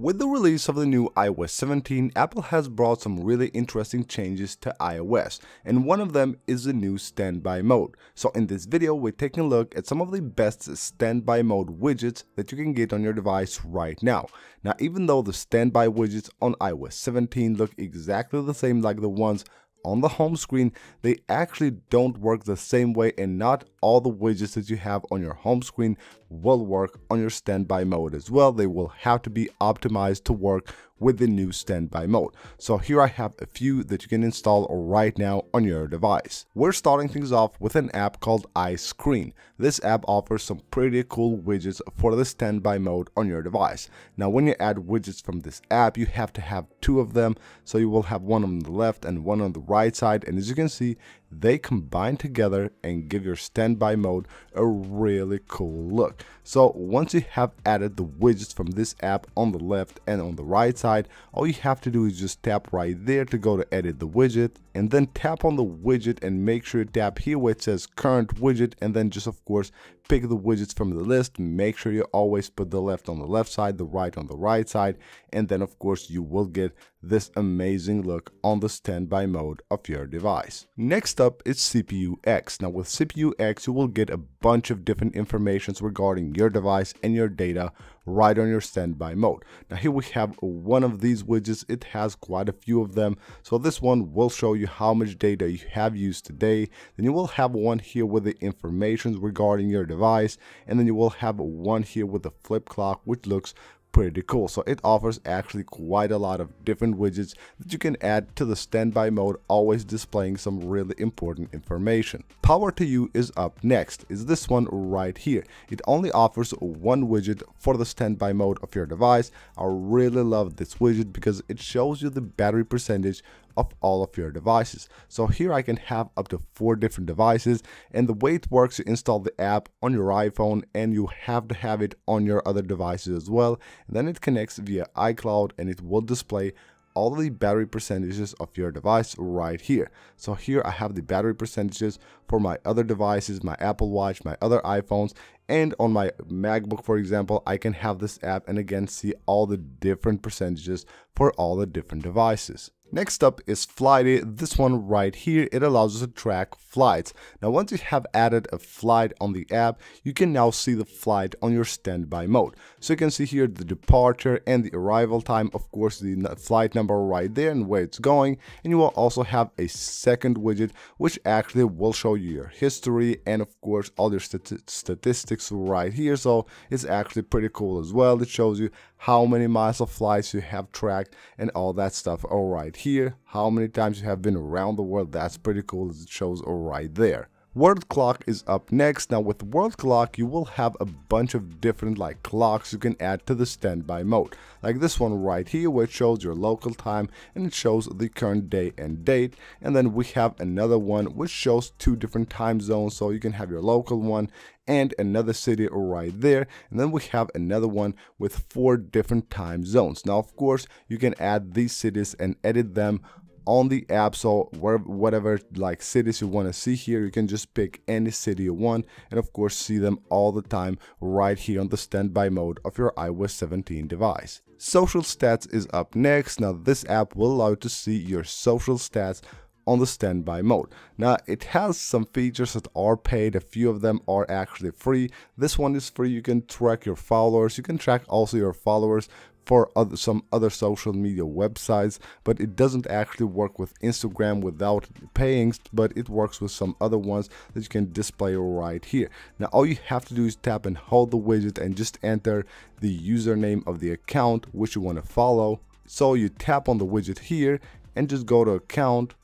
With the release of the new iOS 17, Apple has brought some really interesting changes to iOS, and one of them is the new standby mode. So in this video, we're taking a look at some of the best standby mode widgets that you can get on your device right now. Now, even though the standby widgets on iOS 17 look exactly the same like the ones on the home screen, they actually don't work the same way and not all the widgets that you have on your home screen will work on your standby mode as well. They will have to be optimized to work with the new standby mode. So here I have a few that you can install right now on your device. We're starting things off with an app called iScreen. This app offers some pretty cool widgets for the standby mode on your device. Now when you add widgets from this app, you have to have two of them. So you will have one on the left and one on the right side. And as you can see, they combine together and give your standby mode a really cool look. So once you have added the widgets from this app on the left and on the right side, all you have to do is just tap right there to go to edit the widget and then tap on the widget and make sure you tap here where it says current widget and then just of course pick the widgets from the list make sure you always put the left on the left side the right on the right side and then of course you will get this amazing look on the standby mode of your device. Next up is CPU-X. Now with CPU-X you will get a bunch of different informations regarding your device and your data right on your standby mode. Now here we have one of these widgets. It has quite a few of them. So this one will show you how much data you have used today. Then you will have one here with the information regarding your device. And then you will have one here with the flip clock, which looks pretty cool. So it offers actually quite a lot of different widgets that you can add to the standby mode, always displaying some really important information. PowerToYou is up next, is this one right here. It only offers one widget for the standby mode of your device. I really love this widget because it shows you the battery percentage of all of your devices. So here I can have up to four different devices and the way it works, you install the app on your iPhone and you have to have it on your other devices as well. And then it connects via iCloud and it will display all the battery percentages of your device right here. So here I have the battery percentages for my other devices, my Apple Watch, my other iPhones, and on my MacBook, for example, I can have this app and again see all the different percentages for all the different devices. Next up is Flighty. This one right here, it allows us to track flights. Now, once you have added a flight on the app, you can now see the flight on your standby mode. So you can see here the departure and the arrival time, of course, the flight number right there and where it's going. And you will also have a second widget, which actually will show you your history and of course, all your statistics right here. So it's actually pretty cool as well. It shows you how many miles of flights you have tracked and all that stuff all right here how many times you have been around the world that's pretty cool as it shows all right there World clock is up next. Now with world clock, you will have a bunch of different like clocks you can add to the standby mode. Like this one right here, which shows your local time and it shows the current day and date. And then we have another one which shows two different time zones. So you can have your local one and another city right there. And then we have another one with four different time zones. Now, of course, you can add these cities and edit them on the app so where, whatever like cities you want to see here you can just pick any city you want and of course see them all the time right here on the standby mode of your iOS 17 device. Social stats is up next. Now this app will allow you to see your social stats on the standby mode. Now it has some features that are paid, a few of them are actually free. This one is free, you can track your followers, you can track also your followers for other, some other social media websites, but it doesn't actually work with Instagram without paying, but it works with some other ones that you can display right here. Now, all you have to do is tap and hold the widget and just enter the username of the account which you want to follow. So you tap on the widget here and just go to account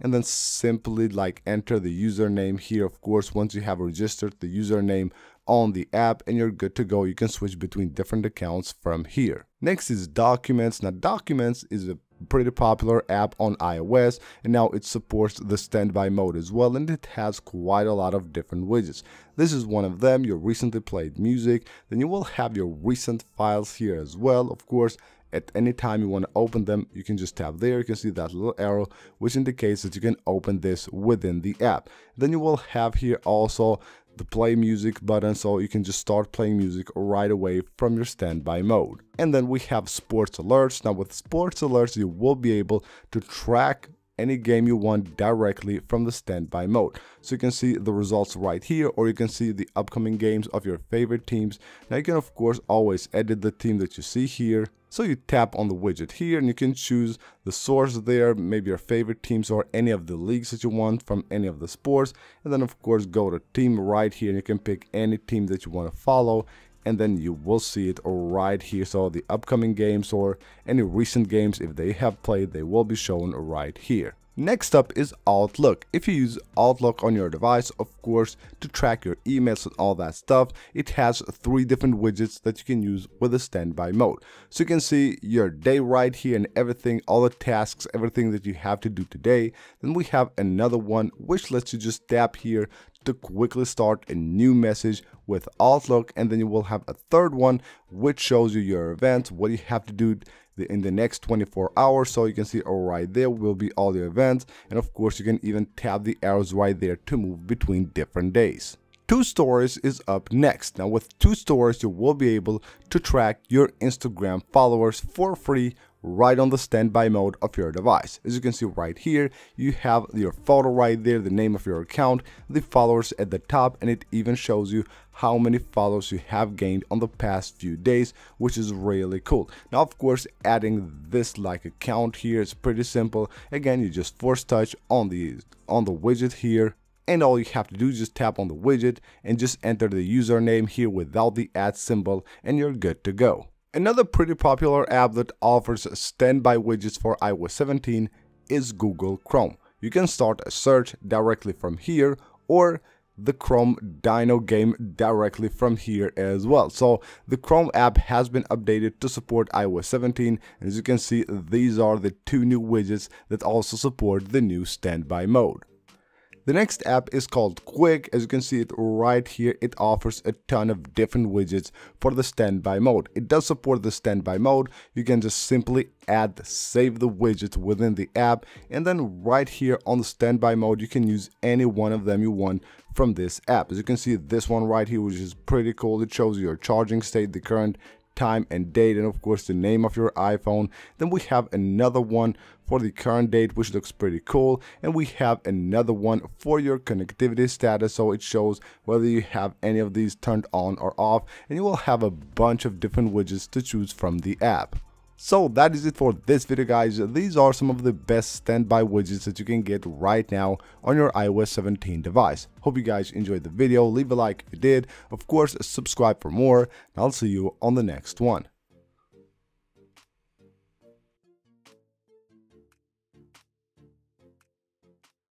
and then simply like enter the username here of course once you have registered the username on the app and you're good to go. You can switch between different accounts from here. Next is Documents. Now Documents is a pretty popular app on iOS and now it supports the standby mode as well and it has quite a lot of different widgets. This is one of them, your recently played music, then you will have your recent files here as well. Of course, at any time you want to open them you can just tap there you can see that little arrow which indicates that you can open this within the app then you will have here also the play music button so you can just start playing music right away from your standby mode. And then we have sports alerts. Now with sports alerts, you will be able to track any game you want directly from the standby mode. So you can see the results right here or you can see the upcoming games of your favorite teams. Now you can of course always edit the team that you see here. So you tap on the widget here and you can choose the source there, maybe your favorite teams or any of the leagues that you want from any of the sports. And then of course go to team right here and you can pick any team that you want to follow. And then you will see it right here. So the upcoming games or any recent games if they have played they will be shown right here Next up is Outlook. If you use Outlook on your device, of course, to track your emails and all that stuff, it has three different widgets that you can use with the standby mode. So you can see your day right here and everything, all the tasks, everything that you have to do today. Then we have another one which lets you just tap here to quickly start a new message with Outlook and then you will have a third one which shows you your events, what you have to do in the next 24 hours so you can see oh, right there will be all the events and of course you can even tap the arrows right there to move between different days. ToStories is up next. Now with ToStories you will be able to track your Instagram followers for free right on the standby mode of your device. As you can see right here, you have your photo right there, the name of your account, the followers at the top, and it even shows you how many followers you have gained on the past few days, which is really cool. Now, of course, adding this like account here is pretty simple. Again, you just force touch on the on the widget here and all you have to do is just tap on the widget and just enter the username here without the at symbol and you're good to go. Another pretty popular app that offers standby widgets for iOS 17 is Google Chrome. You can start a search directly from here or the Chrome Dino game directly from here as well. So the Chrome app has been updated to support iOS 17 and as you can see these are the two new widgets that also support the new standby mode. The next app is called Quike. As you can see it right here, it offers a ton of different widgets for the standby mode. It does support the standby mode. You can just simply add save the widgets within the app and then right here on the standby mode you can use any one of them you want from this app. As you can see this one right here which is pretty cool. It shows your charging state, the current time and date and of course the name of your iPhone. Then we have another one for the current date which looks pretty cool and we have another one for your connectivity status so it shows whether you have any of these turned on or off and you will have a bunch of different widgets to choose from the app. So that is it for this video guys. These are some of the best standby widgets that you can get right now on your iOS 17 device. Hope you guys enjoyed the video. Leave a like if you did. Of course, subscribe for more. And I'll see you on the next one.